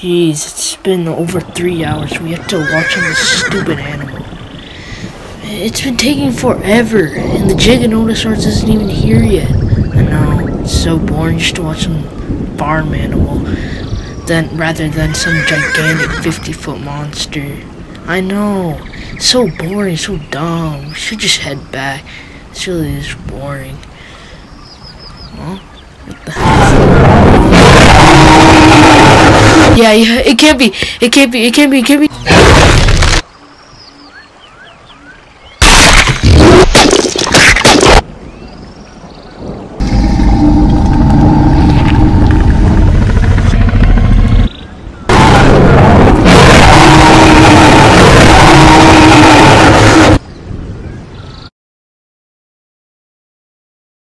Jeez, it's been over three hours. We have to watch on this stupid animal. It's been taking forever, and the Giganotosaurus isn't even here yet. I know, it's so boring just to watch some farm animal than rather than some gigantic 50 foot monster. I know, so boring, so dumb. We should just head back. This really is boring. Huh? What the Yeah, yeah, it can't be. It can't be. It can't be. It can't be.